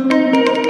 Música